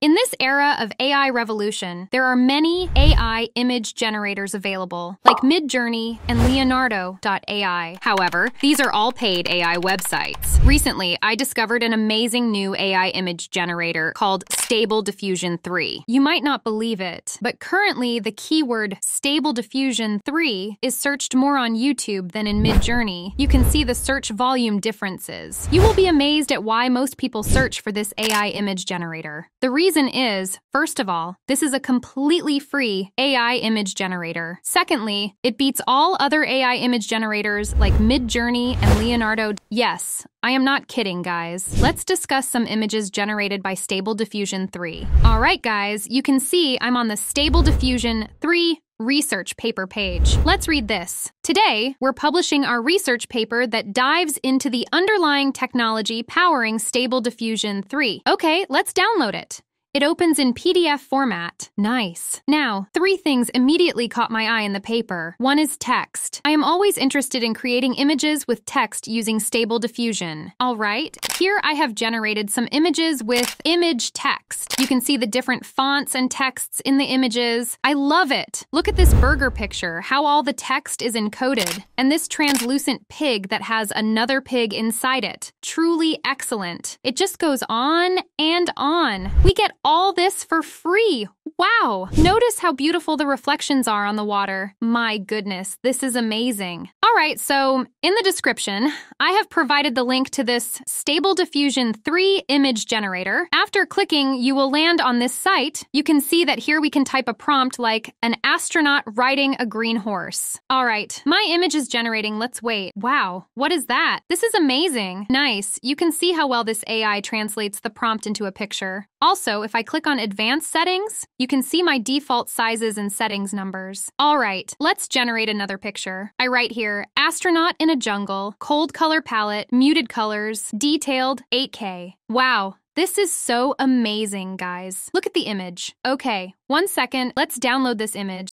in this era of AI revolution, there are many AI image generators available, like Midjourney and Leonardo.ai. However, these are all paid AI websites. Recently, I discovered an amazing new AI image generator called Stable Diffusion 3. You might not believe it, but currently the keyword Stable Diffusion 3 is searched more on YouTube than in Midjourney. You can see the search volume differences. You will be amazed at why most people search for this AI image generator. The reason is, first of all, this is a completely free AI image generator. Secondly, it beats all other AI image generators like Midjourney and Leonardo. Yes, I am not kidding, guys. Let's discuss some images generated by Stable Diffusion 3. All right, guys, you can see I'm on the Stable Diffusion 3 research paper page. Let's read this. Today, we're publishing our research paper that dives into the underlying technology powering Stable Diffusion 3. Okay, let's download it. It opens in PDF format. Nice. Now, three things immediately caught my eye in the paper. One is text. I am always interested in creating images with text using Stable Diffusion. All right, here I have generated some images with image text. You can see the different fonts and texts in the images. I love it. Look at this burger picture, how all the text is encoded, and this translucent pig that has another pig inside it. Truly excellent. It just goes on and on. We get all this for free. Wow! Notice how beautiful the reflections are on the water. My goodness, this is amazing. All right, so in the description, I have provided the link to this Stable Diffusion 3 image generator. After clicking, you will land on this site. You can see that here we can type a prompt like an astronaut riding a green horse. All right, my image is generating. Let's wait. Wow, what is that? This is amazing. Nice. You can see how well this AI translates the prompt into a picture. Also, if I click on Advanced Settings, you can see my default sizes and settings numbers. All right, let's generate another picture. I write here, astronaut in a jungle, cold color palette, muted colors, detailed, 8K. Wow, this is so amazing, guys. Look at the image. Okay, one second, let's download this image.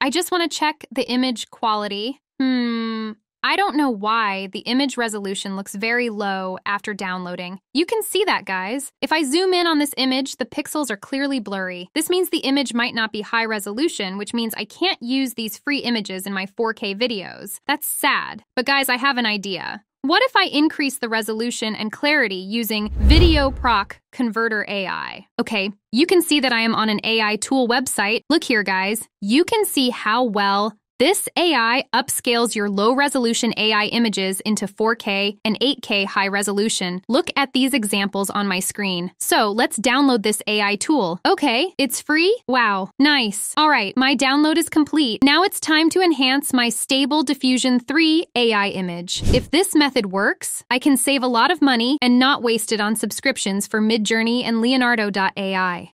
I just want to check the image quality. Hmm, I don't know why the image resolution looks very low after downloading. You can see that, guys. If I zoom in on this image, the pixels are clearly blurry. This means the image might not be high resolution, which means I can't use these free images in my 4K videos. That's sad. But guys, I have an idea. What if I increase the resolution and clarity using VideoProc Converter AI? Okay, you can see that I am on an AI tool website. Look here, guys. You can see how well this AI upscales your low resolution AI images into 4K and 8K high resolution. Look at these examples on my screen. So let's download this AI tool. Okay, it's free? Wow, nice. All right, my download is complete. Now it's time to enhance my Stable Diffusion 3 AI image. If this method works, I can save a lot of money and not waste it on subscriptions for Midjourney and Leonardo.ai.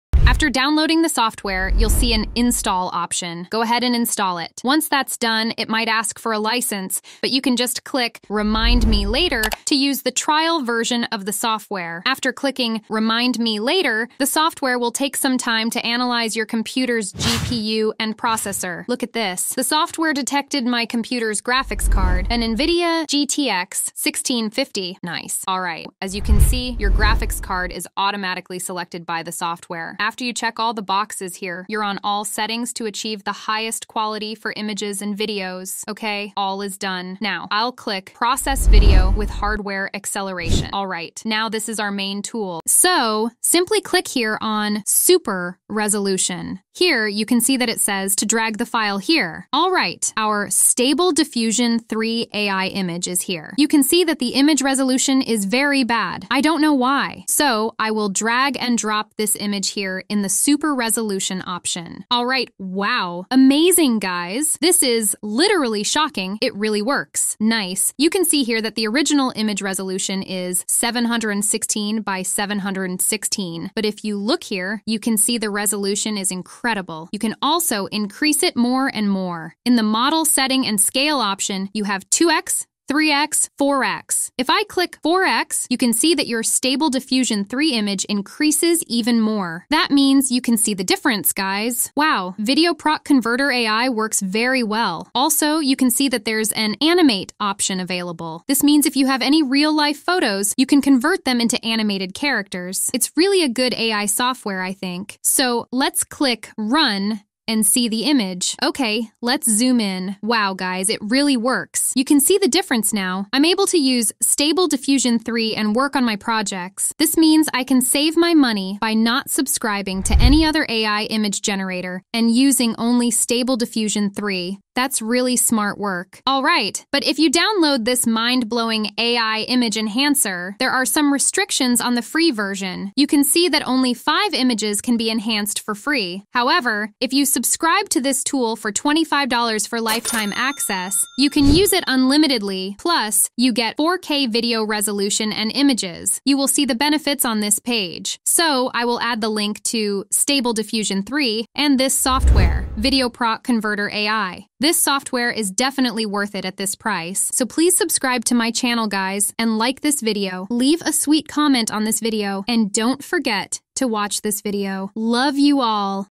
After downloading the software, you'll see an install option. Go ahead and install it. Once that's done, it might ask for a license, but you can just click Remind Me Later to use the trial version of the software. After clicking Remind Me Later, the software will take some time to analyze your computer's GPU and processor. Look at this. The software detected my computer's graphics card, an NVIDIA GTX 1650. Nice. All right. As you can see, your graphics card is automatically selected by the software. After after you check all the boxes here, you're on all settings to achieve the highest quality for images and videos. Okay, all is done. Now, I'll click Process Video with Hardware Acceleration. All right, now this is our main tool. So, simply click here on Super Resolution. Here, you can see that it says to drag the file here. All right, our Stable Diffusion 3 AI image is here. You can see that the image resolution is very bad. I don't know why. So I will drag and drop this image here in the Super Resolution option. All right, wow. Amazing, guys. This is literally shocking. It really works. Nice. You can see here that the original image resolution is 716 by 716. But if you look here, you can see the resolution is incredible incredible. You can also increase it more and more. In the model setting and scale option, you have 2x, 3x, 4x. If I click 4x, you can see that your Stable Diffusion 3 image increases even more. That means you can see the difference, guys. Wow, VideoProc Converter AI works very well. Also, you can see that there's an animate option available. This means if you have any real-life photos, you can convert them into animated characters. It's really a good AI software, I think. So let's click Run and see the image. Okay, let's zoom in. Wow, guys, it really works. You can see the difference now. I'm able to use Stable Diffusion 3 and work on my projects. This means I can save my money by not subscribing to any other AI image generator and using only Stable Diffusion 3. That's really smart work. All right, but if you download this mind-blowing AI image enhancer, there are some restrictions on the free version. You can see that only five images can be enhanced for free. However, if you subscribe to this tool for $25 for lifetime access, you can use it unlimitedly, plus you get 4K video resolution and images. You will see the benefits on this page. So I will add the link to Stable Diffusion 3 and this software, VideoProc Converter AI. This software is definitely worth it at this price, so please subscribe to my channel, guys, and like this video. Leave a sweet comment on this video, and don't forget to watch this video. Love you all!